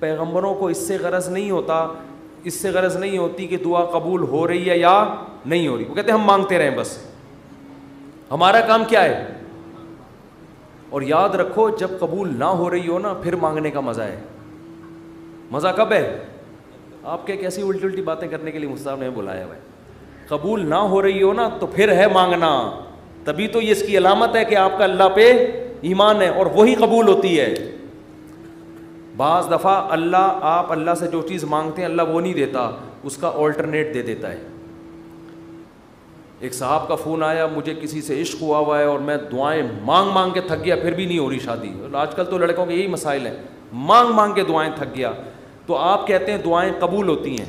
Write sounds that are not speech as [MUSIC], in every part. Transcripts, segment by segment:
पैगंबरों को इससे गरज नहीं होता, इससे गरज नहीं होती कि दुआ कबूल हो रही है या नहीं हो रही। वो कहते हम मांगते रहें बस। हमारा काम क्या है? और याद रखो, जब कबूल ना हो रही हो ना, फिर मांगने का मज़ा है। मज़ा कब है? आपके कैसी उल्टी उल्टी बातें करने के लिए मुस्ताब ने बुलाया हुआ कबूल ना हो रही हो ना तो फिर है मांगना। तभी तो ये इसकी अलामत है कि आपका अल्लाह पे ईमान है और वही कबूल होती है। बाज़ दफ़ा अल्लाह, आप अल्लाह से जो चीज़ मांगते हैं, अल्लाह वो नहीं देता, उसका ऑल्टरनेट दे देता है। एक साहब का फ़ोन आया, मुझे किसी से इश्क हुआ हुआ है और मैं दुआएँ मांग मांग के थक गया, फिर भी नहीं हो रही शादी। आजकल तो लड़कों के यही मसाइल हैं, मांग मांग के दुआएँ थक गया। तो आप कहते हैं दुआएँ कबूल होती हैं।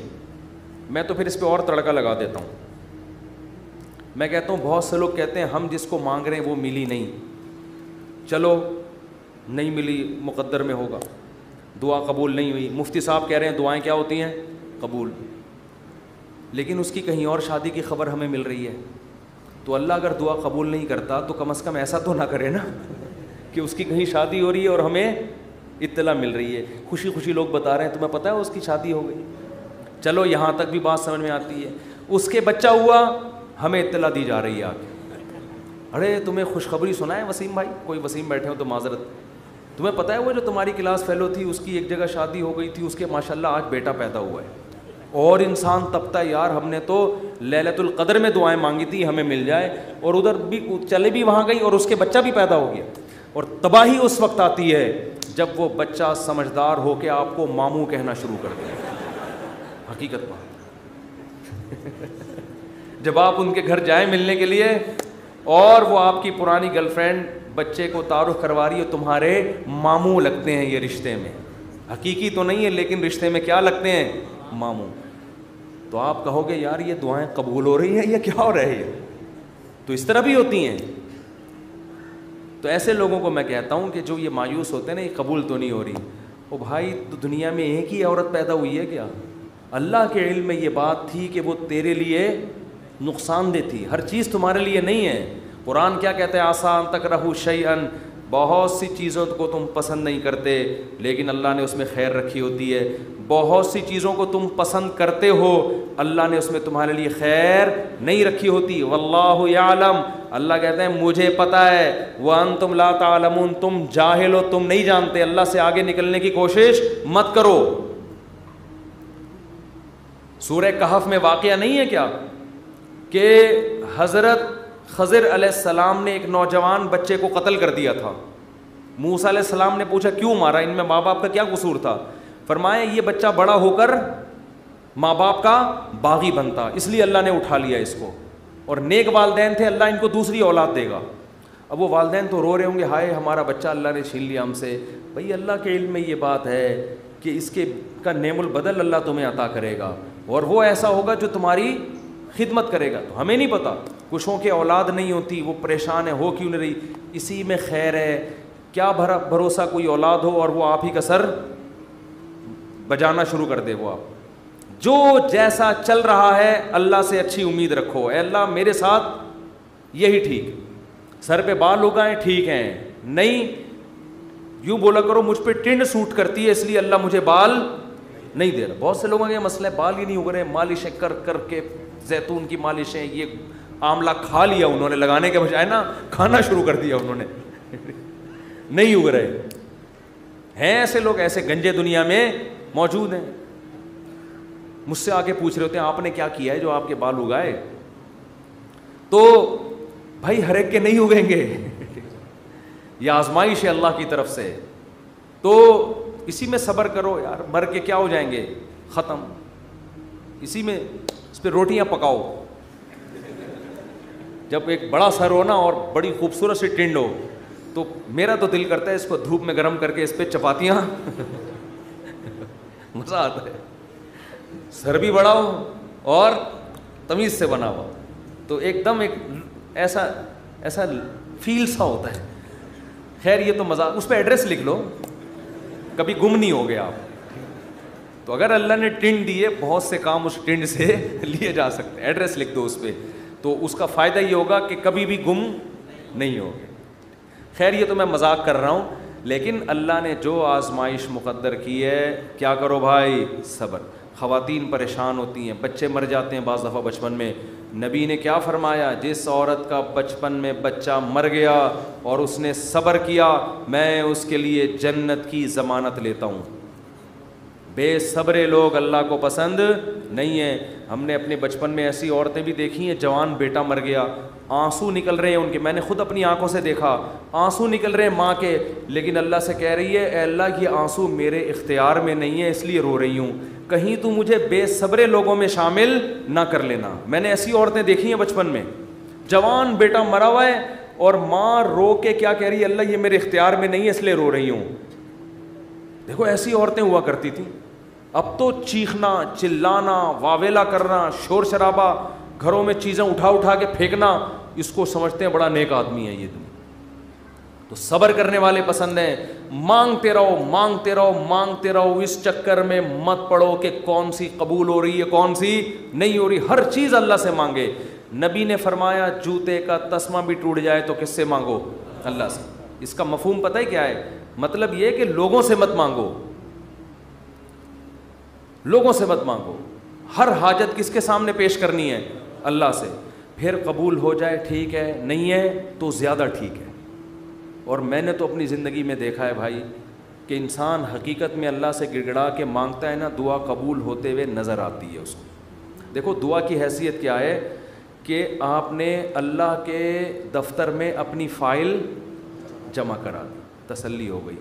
मैं तो फिर इस पर और तड़का लगा देता हूँ। मैं कहता हूँ, बहुत से लोग कहते हैं, हम जिसको मांग रहे हैं वो मिली नहीं। चलो, नहीं मिली, मुकद्दर में होगा। दुआ कबूल नहीं हुई। मुफ्ती साहब कह रहे हैं, दुआएँ क्या होती हैं? कबूल। लेकिन उसकी कहीं और शादी की खबर हमें मिल रही है। तो अल्लाह अगर दुआ कबूल नहीं करता तो कम अज़ कम ऐसा तो ना करे ना [LAUGHS] कि उसकी कहीं शादी हो रही है और हमें इत्तला मिल रही है। खुशी खुशी लोग बता रहे हैं, तुम्हें पता है उसकी शादी हो गई? चलो, यहाँ तक भी बात समझ में आती है। उसके बच्चा हुआ, हमें इत्तला दी जा रही है आगे अरे, तुम्हें खुशखबरी सुना है वसीम भाई? कोई वसीम बैठे हो तो माजरत। तुम्हें पता है वो जो तुम्हारी क्लास फेलो थी, उसकी एक जगह शादी हो गई थी, उसके माशाल्लाह आज बेटा पैदा हुआ है। और इंसान तपता यार, हमने तो लैलतुल कदर में दुआएँ मांगी थी, हमें मिल जाए। और उधर भी चले भी वहाँ गई, और उसके बच्चा भी पैदा हो गया। और तबाही उस वक्त आती है, जब वो बच्चा समझदार हो के आपको मामू कहना शुरू कर दे। हकीकत बात। [LAUGHS] जब आप उनके घर जाए मिलने के लिए और वो आपकी पुरानी गर्लफ्रेंड बच्चे को तारुफ करवा रही है, तुम्हारे मामू लगते हैं ये रिश्ते में। हकीकी तो नहीं है, लेकिन रिश्ते में क्या लगते हैं? मामू। तो आप कहोगे, यार, ये दुआएँ कबूल हो रही हैं, या क्या हो रहा है तो इस तरह भी होती हैं। तो ऐसे लोगों को मैं कहता हूँ कि जो ये मायूस होते हैं ना, ये कबूल तो नहीं हो रही। ओ भाई तो दुनिया में एक ही औरत पैदा हुई है क्या? अल्लाह के इल्म में ये बात थी कि वो तेरे लिए नुकसानदेह थी हर चीज़ तुम्हारे लिए नहीं है। कुरान क्या कहते हैं? आसान तक रहू शैन बहुत सी चीज़ों को तुम पसंद नहीं करते, लेकिन अल्लाह ने उसमें खैर रखी होती है। बहुत सी चीज़ों को तुम पसंद करते हो, अल्लाह ने उसमें तुम्हारे लिए खैर नहीं रखी होती। वल्लाम अल्लाह कहते हैं, मुझे पता है वन तुम ला तालमून तुम जाहिल हो, तुम नहीं जानते अल्लाह से आगे निकलने की कोशिश मत करो। सूर्य कहफ में वाक़ नहीं है क्या? कि हज़रत खज़र सलाम ने एक नौजवान बच्चे को कत्ल कर दिया था। मूसा सलाम ने पूछा, क्यों मारा? इनमें माँ बाप का क्या कसूर था? फरमाया, ये बच्चा बड़ा होकर माँ बाप का बागी बनता, इसलिए अल्लाह ने उठा लिया इसको। और नेक वालदेन थे, अल्लाह इनको दूसरी औलाद देगा। अब वो वालदेन तो रो रहे होंगे, हाय, हमारा बच्चा अल्लाह ने छीन लिया हमसे। भाई, अल्लाह के इल्म में ये बात है कि इसके का नेमुल बदल अल्लाह तुम्हें अता करेगा। और वो ऐसा होगा जो तुम्हारी खिदमत करेगा। तो हमें नहीं पता। कुछों के औलाद नहीं होती, वो परेशान है, हो क्यों नहीं रही? इसी में खैर है। क्या भरा, भरोसा कोई औलाद हो और वो आप ही का सर? बजाना शुरू कर दे वो आप। जो जैसा चल रहा है, अल्लाह से अच्छी उम्मीद रखो। अल्लाह, मेरे साथ यही ठीक। सर पे बाल उगाए, ठीक हैं। नहीं, यूँ बोला करो, मुझ पर टिंड सूट करती है, इसलिए अल्लाह मुझे बाल नहीं दे रहा। बहुत से लोगों के मसले, बाल ही नहीं उग रहे, मालिशें कर कर के जैतून की मालिशें ये आंवला खा लिया उन्होंने, लगाने के बजाय ना खाना शुरू कर दिया उन्होंने। नहीं उग रहे। हैं ऐसे लोग, ऐसे गंजे दुनिया में मौजूद हैं। मुझसे आके पूछ रहे होते हैं, आपने क्या किया है जो आपके बाल उगाए? तो भाई हर एक के नहीं उगेंगे। ये आजमाइश है अल्लाह की तरफ़ से। तो इसी में सब्र करो यार, मर के क्या हो जाएँगे? ख़त्म। इसी में इस पर रोटियाँ पकाओ। जब एक बड़ा सर हो ना और बड़ी खूबसूरत सी टिंड हो तो मेरा तो दिल करता है इसको धूप में गर्म करके इस पर चपातियाँ। [LAUGHS] मज़ा आता है। सर भी बड़ा हो और तमीज़ से बना हुआ तो एकदम एक ऐसा ऐसा फील सा होता है। खैर, ये तो मज़ा, उस पर एड्रेस लिख लो। कभी गुम नहीं हो गया आप। तो अगर अल्लाह ने टिंड दिए, बहुत से काम उस टिंड से [LAUGHS] लिए जा सकते हैं। एड्रेस लिख दो उस पर तो उसका फ़ायदा ये होगा कि कभी भी गुम नहीं होगे। खैर, ये तो मैं मज़ाक कर रहा हूँ, लेकिन अल्लाह ने जो आजमाइश मुकद्दर की है, क्या करो भाई? सब्र। ख़वातीन परेशान होती हैं, बच्चे मर जाते हैं बाज़ दफ़ा बचपन में। नबी ने क्या फरमाया? जिस औरत का बचपन में बच्चा मर गया और उसने सब्र किया, मैं उसके लिए जन्नत की ज़मानत लेता हूँ। बेसब्रे लोग अल्लाह को पसंद नहीं है। हमने अपने बचपन में ऐसी औरतें भी देखी हैं, जवान बेटा मर गया, आँसू निकल रहे हैं उनके। मैंने खुद अपनी आँखों से देखा, आँसू निकल रहे हैं माँ के, लेकिन अल्लाह से कह रही है अल्लाह, ये आँसू मेरे इख्तियार में नहीं है, इसलिए रो रही हूँ। कहीं तू मुझे बेसब्रे लोगों में शामिल ना कर लेना। मैंने ऐसी औरतें देखी हैं बचपन में। जवान बेटा मरा हुआ है और माँ रो के क्या कह रही है, अल्लाह, ये मेरे इख्तियार में नहीं है, इसलिए रो रही हूँ। देखो, ऐसी औरतें हुआ करती थी। अब तो चीखना, चिल्लाना, वावेला करना, शोर शराबा, घरों में चीज़ें उठा उठा के फेंकना, इसको समझते हैं बड़ा नेक आदमी है ये तुम। तो सब्र करने वाले पसंद हैं। मांगते रहो मांगते रहो मांगते रहो। इस चक्कर में मत पड़ो कि कौन सी कबूल हो रही है, कौन सी नहीं हो रही। हर चीज़ अल्लाह से मांगे। नबी ने फरमाया, जूते का तस्मा भी टूट जाए तो किससे मांगो? अल्लाह से। इसका मफहूम पता है क्या है? मतलब ये कि लोगों से मत मांगो। लोगों से मत मांगो। हर हाजत किसके सामने पेश करनी है? अल्लाह से। फिर कबूल हो जाए, ठीक है, नहीं है तो ज़्यादा ठीक है। और मैंने तो अपनी ज़िंदगी में देखा है भाई, कि इंसान हकीकत में अल्लाह से गिड़गड़ा के माँगता है ना, दुआ कबूल होते हुए नज़र आती है उसको। देखो, दुआ की हैसियत क्या है कि आपने अल्लाह के दफ्तर में अपनी फ़ाइल जमा करा दी। तसल्ली हो गई।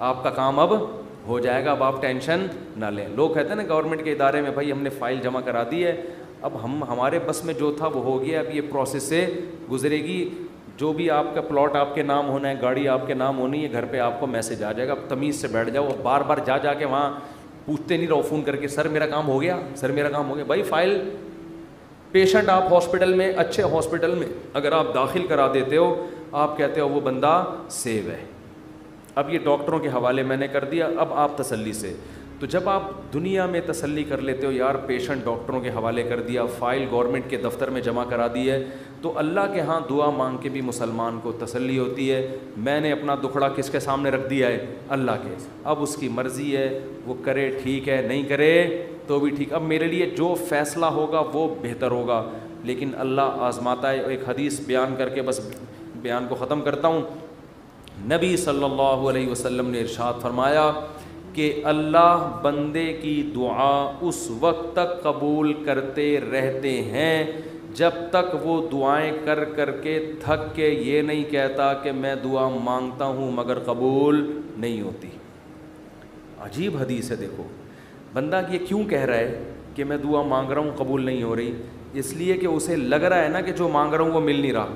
आपका काम अब हो जाएगा, अब आप टेंशन ना लें। लोग कहते हैं ना, गवर्नमेंट के इदारे में, भाई, हमने फ़ाइल जमा करा दी है, अब हम, हमारे बस में जो था वो हो गया, अब ये प्रोसेस से गुजरेगी। जो भी आपका प्लॉट आपके नाम होना है, गाड़ी आपके नाम होनी है, घर पे आपको मैसेज आ जाएगा, अब तमीज़ से बैठ जाओ बार बार जा जा के वहाँ पूछते नहीं रहो फ़ोन करके, सर, मेरा काम हो गया, सर, मेरा काम हो गया। भाई, फ़ाइल पेशेंट आप हॉस्पिटल में, अच्छे हॉस्पिटल में, अगर आप दाखिल करा देते हो, आप कहते हो वो बंदा सेव है। अब ये डॉक्टरों के हवाले मैंने कर दिया, अब आप तसल्ली से। तो जब आप दुनिया में तसल्ली कर लेते हो यार, पेशेंट डॉक्टरों के हवाले कर दिया, फ़ाइल गवर्नमेंट के दफ्तर में जमा करा दी है तो अल्लाह के यहाँ दुआ मांग के भी मुसलमान को तसल्ली होती है, मैंने अपना दुखड़ा किसके सामने रख दिया है? अल्लाह के। अब उसकी मर्ज़ी है, वो करे ठीक है, नहीं करे तो भी ठीक। अब मेरे लिए जो फ़ैसला होगा, वो बेहतर होगा। लेकिन अल्लाह आज़माता है, एक हदीस बयान करके बस बयान को ख़त्म करता हूँ नबी सल्लल्लाहु अलैहि वसल्लम ने इरशाद फरमाया कि अल्लाह बंदे की दुआ उस वक्त तक कबूल करते रहते हैं, जब तक वो दुआएँ कर कर के थक के ये नहीं कहता कि मैं दुआ माँगता हूँ मगर कबूल नहीं होती। अजीब हदीस है देखो। बंदा ये क्यों कह रहा है कि मैं दुआ मांग रहा हूँ कबूल नहीं हो रही? इसलिए कि उसे लग रहा है ना कि जो मांग रहा हूँ वो मिल नहीं रहा।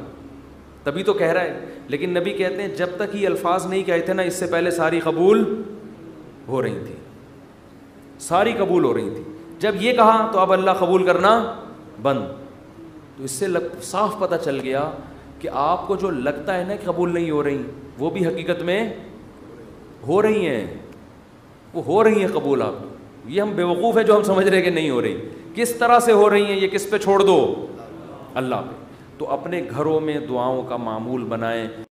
तभी तो कह रहा है। लेकिन नबी कहते हैं जब तक ये अल्फाज नहीं कहते ना इससे पहले सारी कबूल हो रही थी। सारी कबूल हो रही थी। जब ये कहा तो अब अल्लाह कबूल करना बंद। तो इससे लग, साफ़ पता चल गया कि आपको जो लगता है ना कबूल नहीं हो रही वो भी हकीकत में हो रही हैं। वो हो रही हैं कबूल आप। ये हम बेवकूफ़ है जो हम समझ रहे हैं कि नहीं हो रही। किस तरह से हो रही हैं ये किस पे छोड़ दो? अल्लाह पे। तो अपने घरों में दुआओं का मामूल बनाएँ।